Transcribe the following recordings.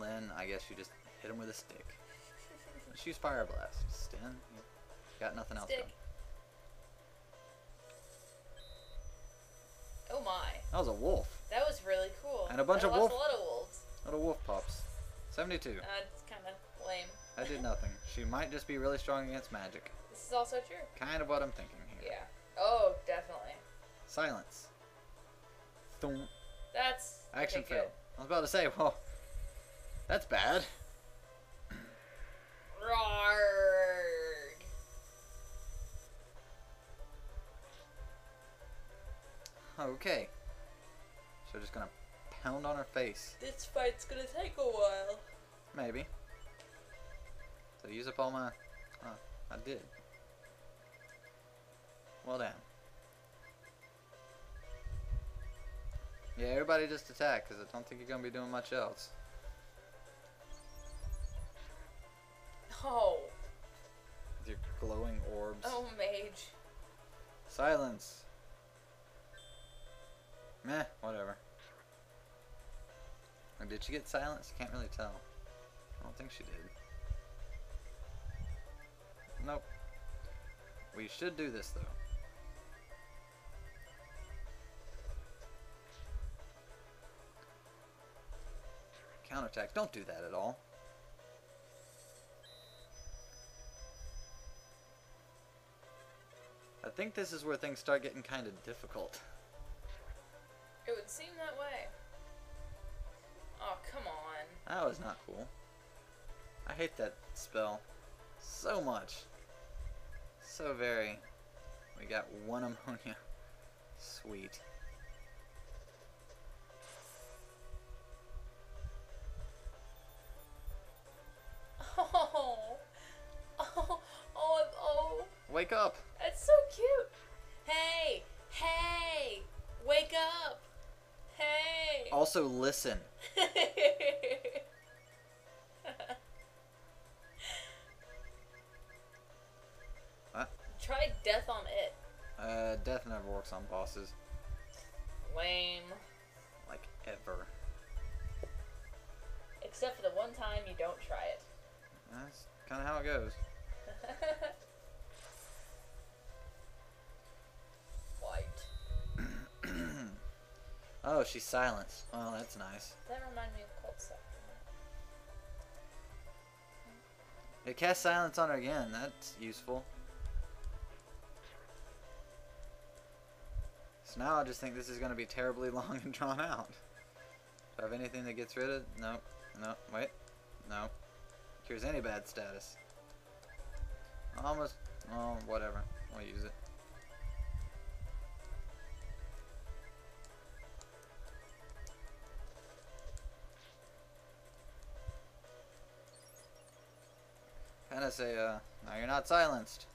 Lynn, I guess you just hit him with a stick. Let's Fire Blast. Sten, you got nothing else Stick. going. Oh my. That was a wolf. That was really cool. And a bunch of wolf- a lot of wolves. Little wolf pups. 72. Uh, That's kind of lame. That did nothing. She might just be really strong against magic. This is also true. Kind of what I'm thinking here. Yeah. Oh, definitely. Silence. Thump. That's Action fail. good. I was about to say, well, that's bad. Rarg. Okay. So just gonna pound on her face. This fight's gonna take a while. Maybe. So use up all my... Oh, I did. Well done. Yeah, everybody just attack, because I don't think you're going to be doing much else. Oh. With your glowing orbs. Oh, mage. Silence. Meh, whatever. Or did she get silence? Can't really tell. I don't think she did. Nope. We should do this though. Counterattack. Don't do that at all. Think this is where things start getting kind of difficult. It would seem that way. Oh, come on. That was not cool. I hate that spell so much. So very. We got one ammonia. Sweet. Oh. Oh. Oh. Oh. Wake up! Also listen. What? Try death on it. Uh, death never works on bosses. Lame. Like, ever. Except for the one time you don't try it. That's kind of how it goes. Oh, she's silenced. Well, that's nice. That reminded me of Cold Scepter. It casts silence on her again. That's useful. So now I just think this is going to be terribly long and drawn out. Do I have anything that gets rid of? No. No. Wait. No. Cures any bad status. Almost. Oh, whatever. We'll use it. Say, uh, now you're not silenced.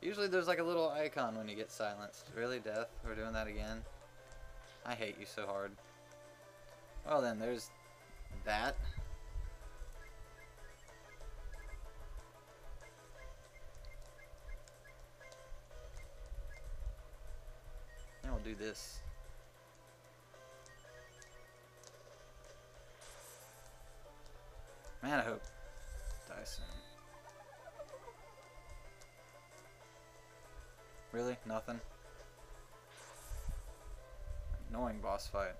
Usually there's like a little icon when you get silenced. Really, Death? We're doing that again? I hate you so hard. Well then, there's that. Then we'll do this. Man, I hope die soon. Really? Nothing? Annoying boss fight.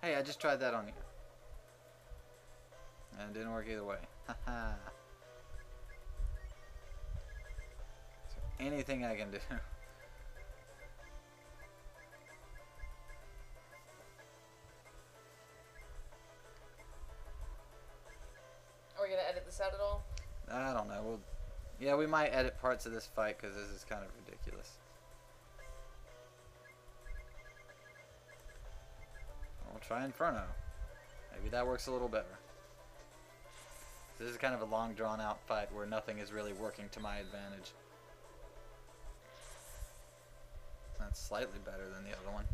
Hey, I just tried that on you. And it didn't work either way. Haha. So anything I can do. Are we gonna edit this out at all? I don't know. We'll, yeah, we might edit parts of this fight because this is kind of ridiculous. We'll try Inferno. Maybe that works a little better. This is kind of a long drawn out fight where nothing is really working to my advantage. That's slightly better than the other one.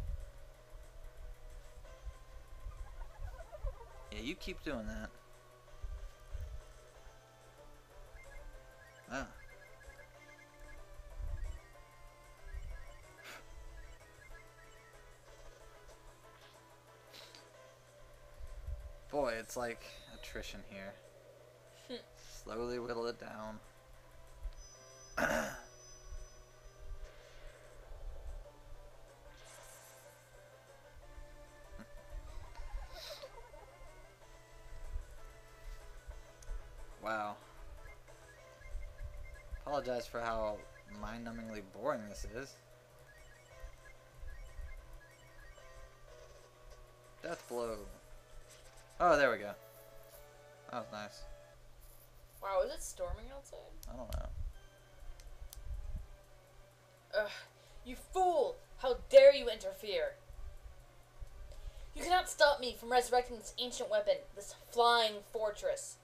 Yeah, you keep doing that. It's like attrition here. Slowly whittle it down. wow. Apologize for how mind-numbingly boring this is. Death blow. Oh, there we go. That was nice. Wow, is it storming outside? I don't know. Ugh, you fool! How dare you interfere? You cannot stop me from resurrecting this ancient weapon, this flying fortress.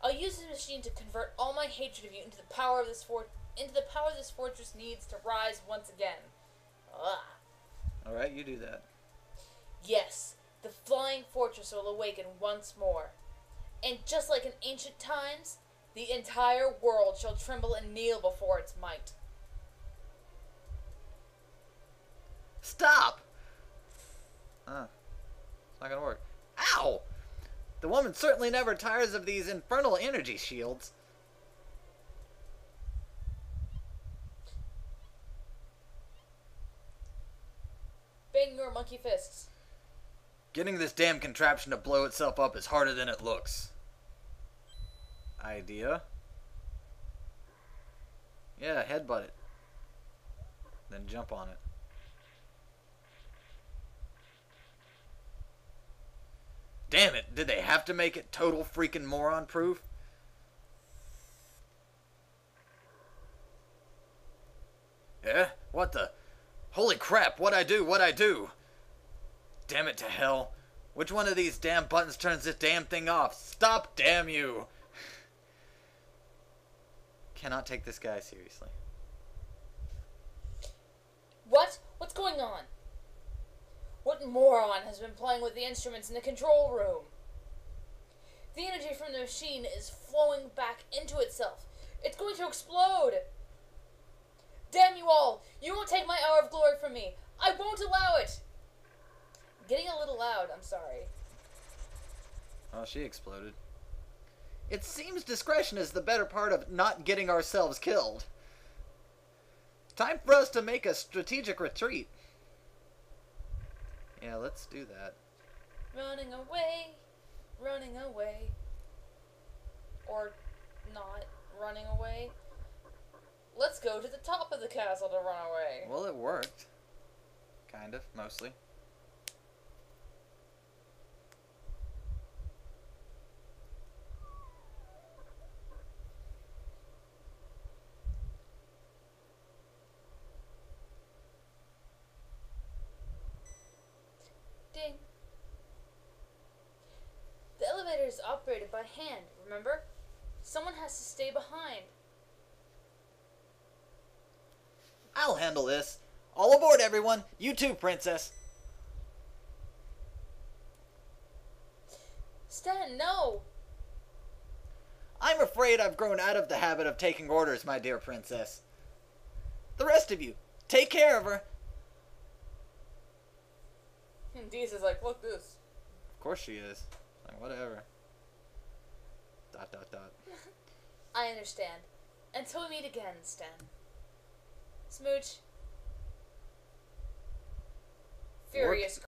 I'll use this machine to convert all my hatred of you into the power of this fort into the power this fortress needs to rise once again. Ugh. Alright, you do that. Yes, the flying fortress will awaken once more. And just like in ancient times, the entire world shall tremble and kneel before its might. Stop! Uh, it's not gonna work. Ow! The woman certainly never tires of these infernal energy shields. Bang your monkey fists. Getting this damn contraption to blow itself up is harder than it looks. Idea? Yeah, headbutt it. Then jump on it. Damn it, did they have to make it total freaking moron proof? Yeah? What the? Holy crap, what I do, what I do? Damn it to hell. Which one of these damn buttons turns this damn thing off? Stop, damn you! Cannot take this guy seriously. What? What's going on? What moron has been playing with the instruments in the control room? The energy from the machine is flowing back into itself. It's going to explode! Damn you all! You won't take my hour of glory from me! I won't allow it! Getting a little loud, I'm sorry. Oh, she exploded. It seems discretion is the better part of not getting ourselves killed. Time for us to make a strategic retreat. Yeah, let's do that. Running away, running away. Or not running away. Let's go to the top of the castle to run away. Well, it worked. Kind of, mostly. Ding. The elevator is operated by hand, remember? Someone has to stay behind. I'll handle this. All aboard, everyone. You too, Princess. Sten, no! I'm afraid I've grown out of the habit of taking orders, my dear Princess. The rest of you, take care of her. And Deis is like, look this. Of course she is. Like, whatever. Dot, dot, dot. I understand. Until we meet again, Sten. Smooch. Furious